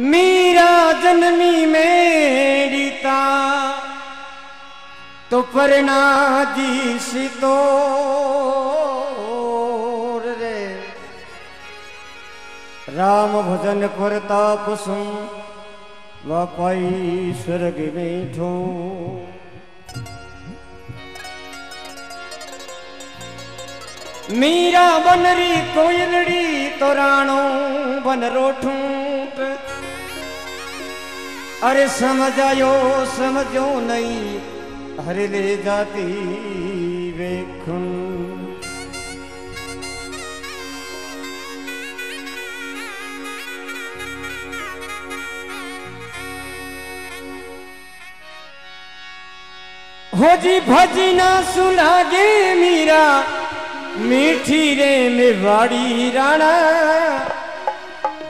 मीरा जन्मी मेरीता तो परना जी सितो रे। राम भजन प्रताप सुन वापाई स्वर्ग बैठो मीरा बनरी कोयलड़ी तो राणो बन रोठूट अरे समझायो समझो नहीं, हरे ले जाती वेखुन हो जी भजना सुलागे मीरा, मीठी रे मेवाड़ी राणा।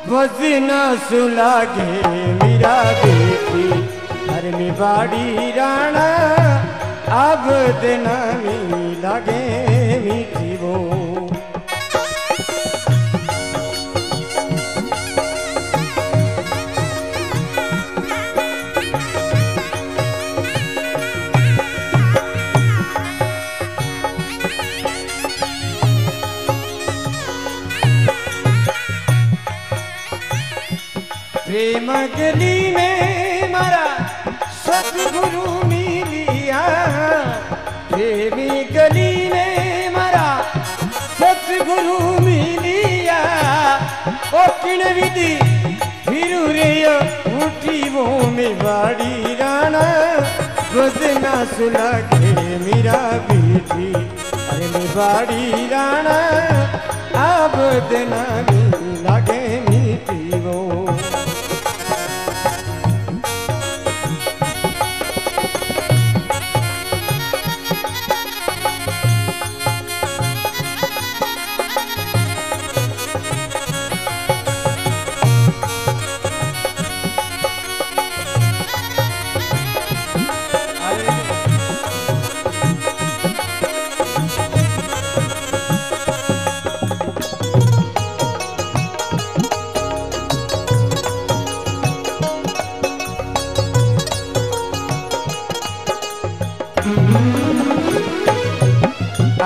भजना सुलागे मीरा। मेवाड़ी राणा अब दिन लागे मीठी वो। प्रेम गली में बाड़ी राणा। बजना सुला के मेरा बेटी अरे में बाड़ी राणा अब देना लागे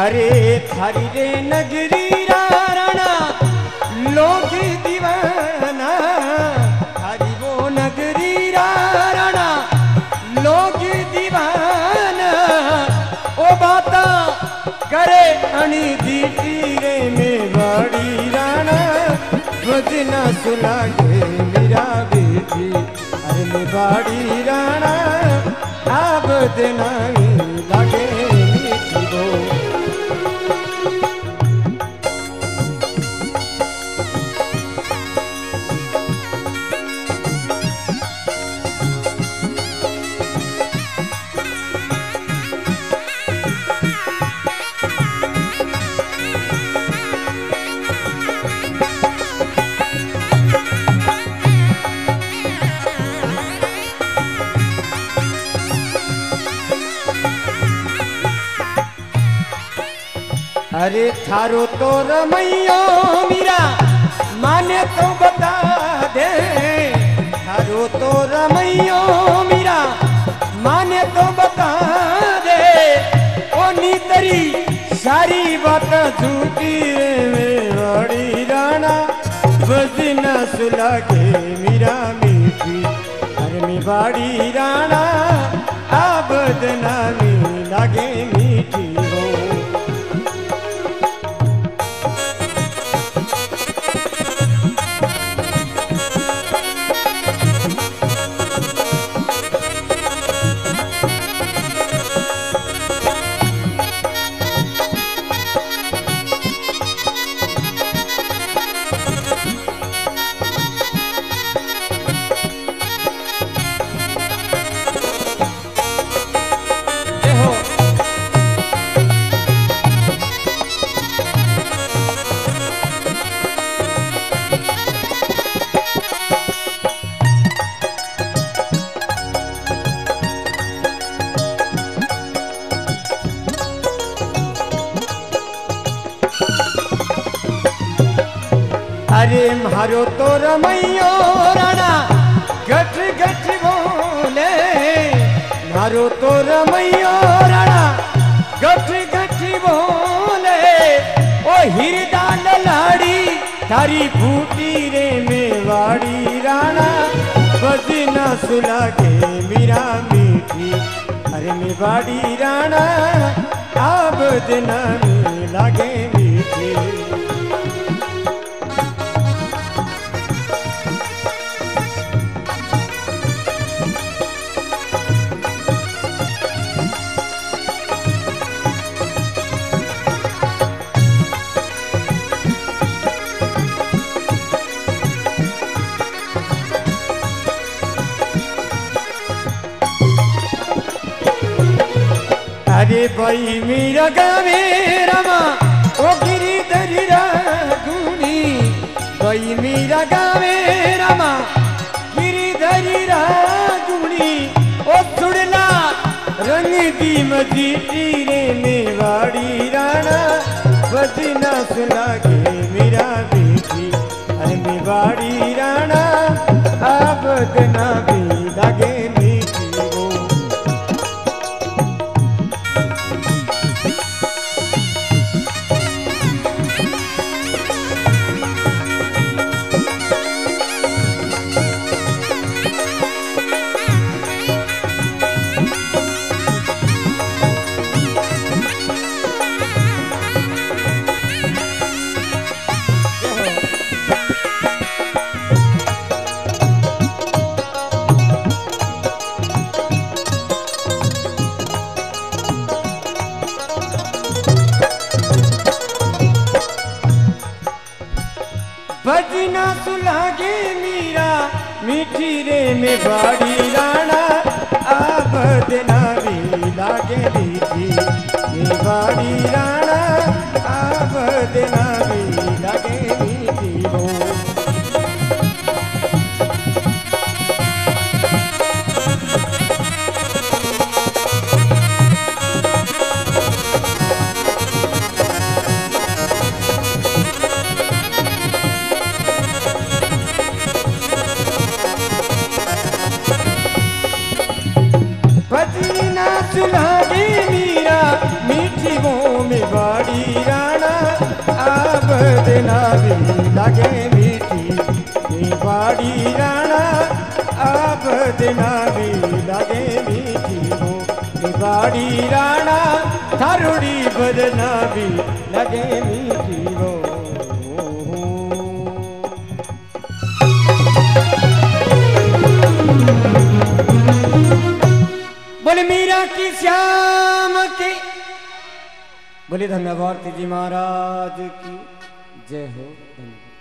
अरे थारी रे नगरी राणा, लोग दीवाना। थारी वो नगरी राणा, लोग दीवाना। ओ बाता, करे अणी दीटी रे बड़ी राणा। वजना सुला के मेरा बेटी। अरे में बड़ी राणा अब देना लागे मीठी अरे थारो तो रमैयो मीरा, माने तो बता दे। थारो तो रमैयो मीरा, माने तो बता दे। ओ नीतरी सारी बात झूठी रे बड़ी राणा, बजना सुला के मीरा मीठी। अरे मी बाड़ी राणा, आ बदना मी लागे अरे मारो तो रमैयो राणा, गठ गठ बोले। मारो तो रमैयो राणा, गठ गठ बोले। ओ हिरदान लाड़ी, तारी फूटी रे मेवाड़ी राणा, बजना सुला के मीरा मीठी। अरे मेवाड़ी राणा आप दिन लागे अरे भाई, मीरा गावे रमा, ओ गिरी दरिरा गुनी भाई, मीरा गावे रमा, गिरी दरिरा गुनी ओ सुड़ला रंग दी मजीटी रे मेवाड़ी राणा। बजना सुना के मेरा बेटी, अरे मेवाड़ी राणा, आ बदना भी भजना सुलागे मीरा मीठी रे में बाड़ी राणा। आ भजना भी लागे मीठी बाड़ी राणा। आ भजना भी भी लागे राणा आ बदना भी लागे मीठी में राणा, थारुड़ी बदना भी लगे वो बोले, मीरा की श्याम के। बोले धन्यवाद जी महाराज की। जय हो धन्यवाद।